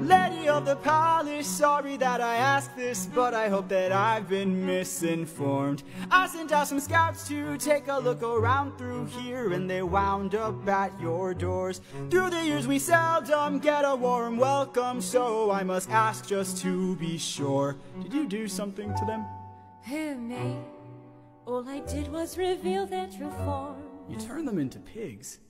Lady of the palace, sorry that I asked this, but I hope that I've been misinformed. I sent out some scouts to take a look around through here, and they wound up at your doors. Through the years, we seldom get a warm welcome, so I must ask just to be sure. Did you do something to them? Who, me? All I did was reveal their true form. You turned them into pigs.